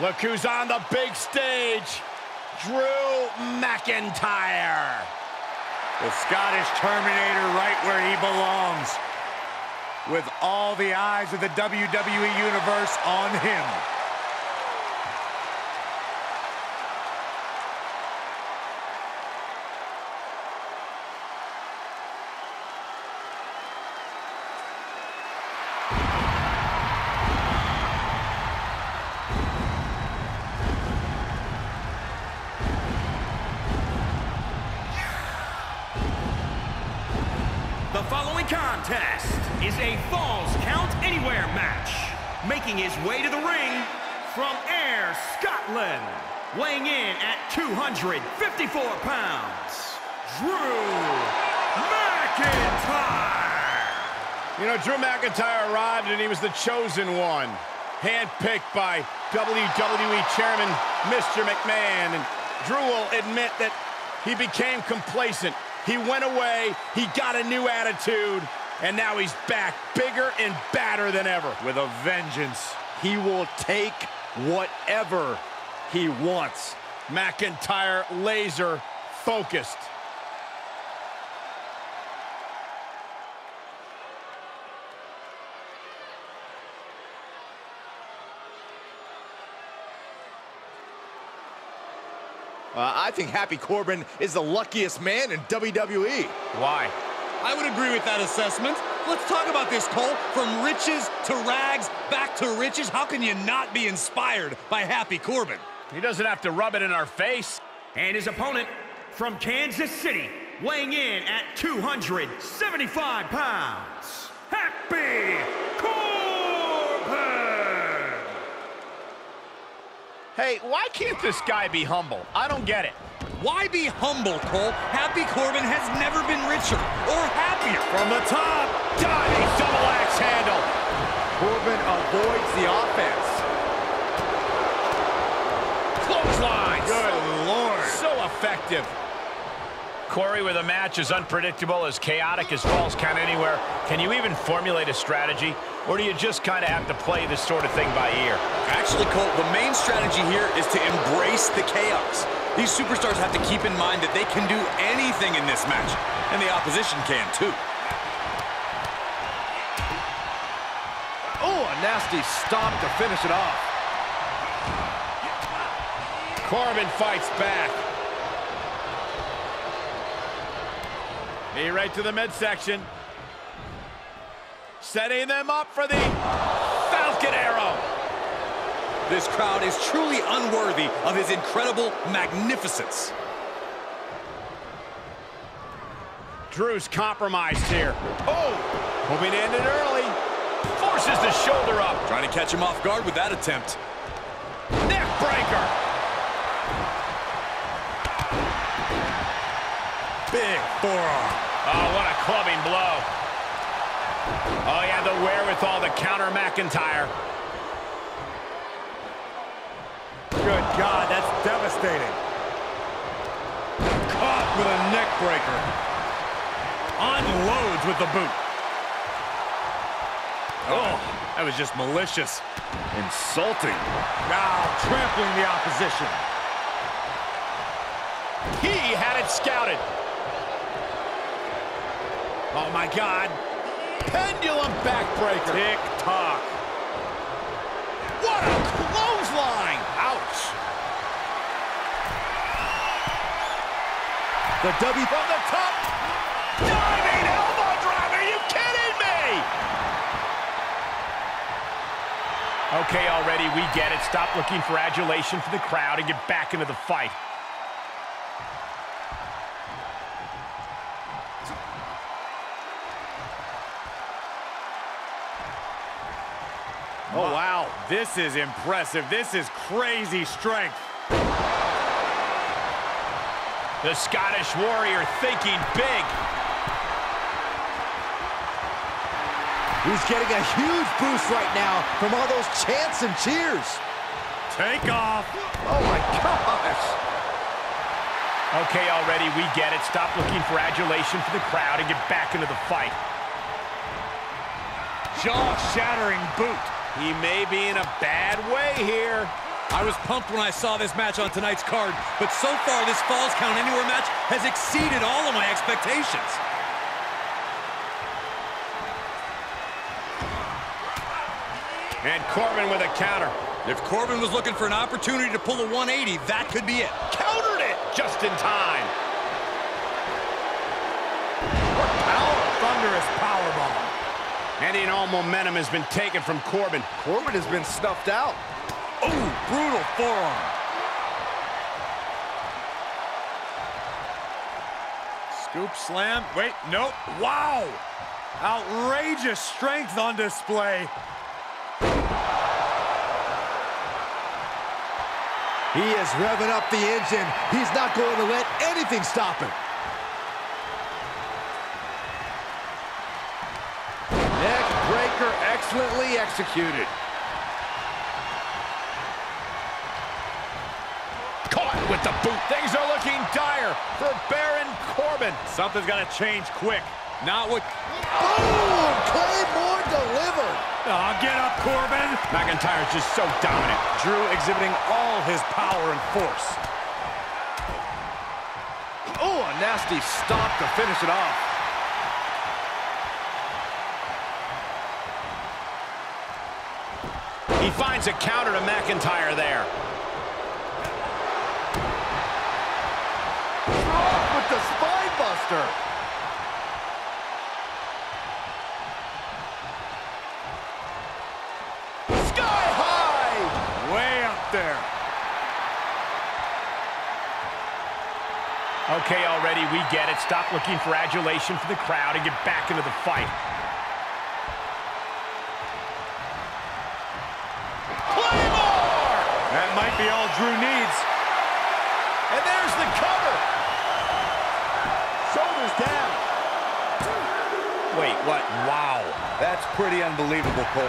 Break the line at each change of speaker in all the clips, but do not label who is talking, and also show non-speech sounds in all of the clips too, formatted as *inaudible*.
Look who's on the big stage. Drew McIntyre.
The Scottish Terminator right where he belongs. With all the eyes of the WWE Universe on him.
Contest is a Falls Count Anywhere match. Making his way to the ring from Ayr Scotland. Weighing in at 254 pounds, Drew McIntyre.
You know, Drew McIntyre arrived and he was the chosen one. Handpicked by WWE Chairman Mr. McMahon. And Drew will admit that he became complacent. He went away, he got a new attitude, and now he's back bigger and badder than ever.
With a vengeance. He will take whatever he wants.
McIntyre laser focused.
Uh, I think Happy Corbin is the luckiest man in WWE.
Why?
I would agree with that assessment. Let's talk about this, Cole. From riches to rags, back to riches. How can you not be inspired by Happy Corbin?
He doesn't have to rub it in our face.
And his opponent from Kansas City, weighing in at 275 pounds, Happy Corbin.
Hey, why can't this guy be humble? I don't get it.
Why be humble, Cole? Happy Corbin has never been richer or happier.
From the top, diving double axe handle.
Corbin avoids the offense.
Clotheslines.
Good Lord.
So effective. Corey, with a match as unpredictable, as chaotic as Falls Count Anywhere, can you even formulate a strategy? Or do you just kind of have to play this sort of thing by ear?
Actually, Cole, the main strategy here is to embrace the chaos. These superstars have to keep in mind that they can do anything in this match, and the opposition can too.
Oh, a nasty stop to finish it off.
Corbin fights back. Knee right to the midsection. Setting them up for the Falcon Arrow.
This crowd is truly unworthy of his incredible magnificence.
Drew's compromised here. Oh, hoping to end it early. Forces the shoulder up.
Trying to catch him off guard with that attempt.
Neck breaker.
Big forearm.
Oh, what a clubbing blow. Oh, he had the wherewithal to counter McIntyre.
Good God, that's devastating.
Caught with a neck breaker. Unloads with the boot.
Oh, that was just malicious. Insulting.
Now trampling the opposition.
He had it scouted. Oh, my God. Pendulum backbreaker.
Tick-tock.
What a clothesline. Ouch.
The W
From the top. Diving elbow drop. Are you kidding me? Okay, already, we get it. Stop looking for adulation from the crowd and get back into the fight.
Oh, wow. This is impressive. This is crazy strength.
The Scottish Warrior thinking big.
He's getting a huge boost right now from all those chants and cheers.
Take off.
Oh my gosh.
Okay, already, we get it. Stop looking for adulation from the crowd and get back into the fight.
Jaw-shattering boot.
He may be in a bad way here.
I was pumped when I saw this match on tonight's card, but so far this Falls Count Anywhere match has exceeded all of my expectations.
And Corbin with a counter.
If Corbin was looking for an opportunity to pull a 180, that could be it.
Countered it just in time.
Power, thunderous.
Any and all momentum has been taken from Corbin.
Corbin has been snuffed out.
Oh, brutal forearm. Scoop slam. Wait, nope. Wow. Outrageous strength on display.
He is revving up the engine. He's not going to let anything stop him.
Excellently executed.
Caught with the boot. Things are looking dire for Baron Corbin.
Something's got to change quick.
Not what...
Boom! Claymore delivered.
Oh, get up, Corbin.
McIntyre's just so dominant.
Drew exhibiting all his power and force. Oh, a nasty stop to finish it off.
He finds a counter to McIntyre there.
With the spine buster.
Sky high!
Way up there.
Okay, already, we get it. Stop looking for adulation for the crowd and get back into the fight.
Be all Drew needs.
And there's the cover.
Shoulders down.
Wait, what? Wow.
That's pretty unbelievable, Cole.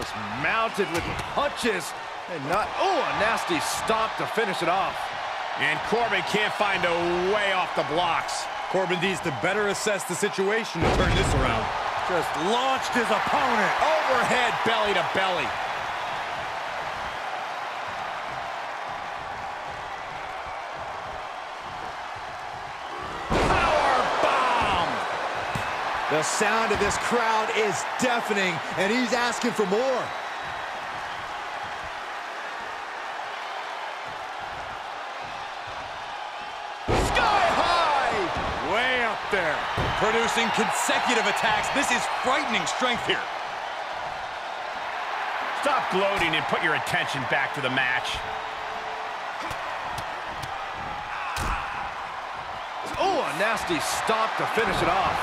Just mounted with punches and not, oh, a nasty stop to finish it off.
And Corbin can't find a way off the blocks.
Corbin needs to better assess the situation to turn this around.
Just launched his opponent.
Overhead, belly to belly. Power bomb!
The sound of this crowd is deafening, and he's asking for more.
Sky high!
Way up there.
Producing consecutive attacks. This is frightening strength here.
Stop gloating and put your attention back to the match.
Oh, a nasty stop to finish it off.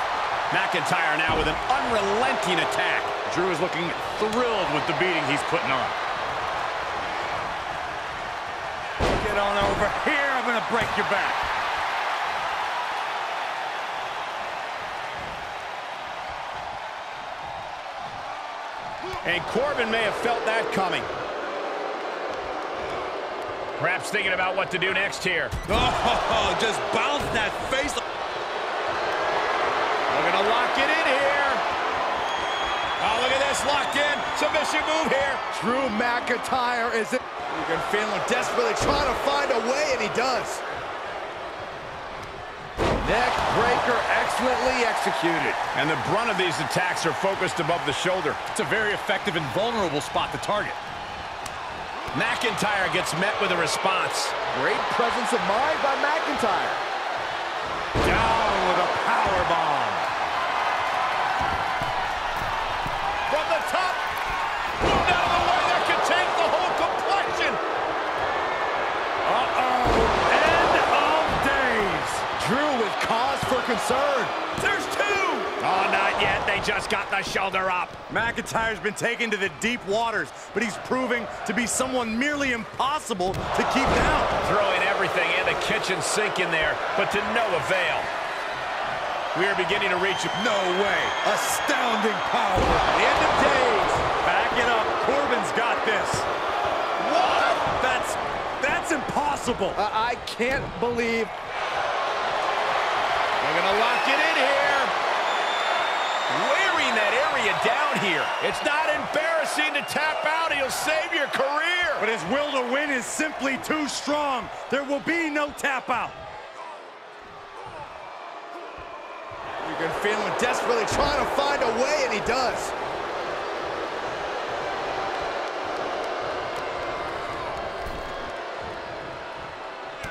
McIntyre now with an unrelenting attack.
Drew is looking thrilled with the beating he's putting on. Get on over here. I'm going to break your back.
And Corbin may have felt that coming. Perhaps thinking about what to do next here. *laughs*
Oh, just bounce that face.
We're gonna lock it in here. Oh, look at this, locked in. Submission move here.
Drew McIntyre is it. You can feel him desperately trying to find a way, and he does.
Neck breaker excellently executed.
And the brunt of these attacks are focused above the shoulder.
It's a very effective and vulnerable spot to target.
McIntyre gets met with a response.
Great presence of mind by McIntyre.
Down with a power
cause for concern.
There's two. Oh, not yet. They just got the shoulder up.
McIntyre's been taken to the deep waters, but he's proving to be someone merely impossible to keep down.
Throwing everything in the kitchen sink in there, but to no avail. We are beginning to reach...
No way. Astounding power.
The end of days. Back it up. Corbin's got this.
What?
That's that's impossible.
Uh, I can't believe
We're gonna lock it in here. Wearing that you down here. It's not embarrassing to tap out. He'll save your career.
But his will to win is simply too strong. There will be no tap out.
You can feel him desperately trying to find a way, and he does.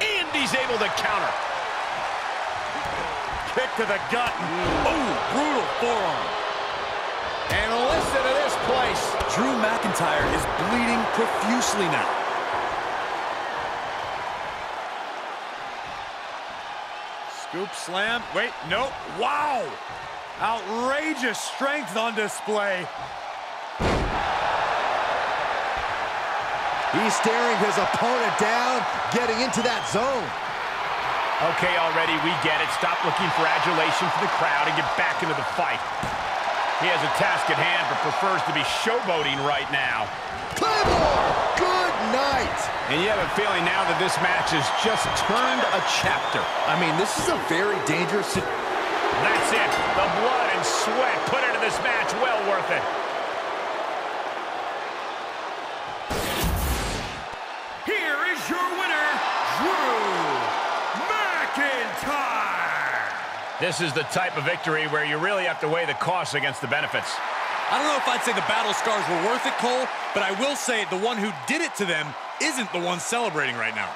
And he's able to counter.
Kick to the gut. Oh, brutal forearm.
And listen to this place.
Drew McIntyre is bleeding profusely now.
Scoop slam. Wait, nope. Wow. Outrageous strength on display.
He's staring his opponent down, getting into that zone.
Okay, already, we get it. Stop looking for adulation from the crowd and get back into the fight. He has a task at hand, but prefers to be showboating right now.
Claymore, good night.
And you have a feeling now that this match has just turned a chapter.
I mean, this is a very dangerous...
That's it. The blood and sweat put into this match well worth it. This is the type of victory where you really have to weigh the costs against the benefits.
I don't know if I'd say the battle scars were worth it, Cole, but I will say the one who did it to them isn't the one celebrating right now.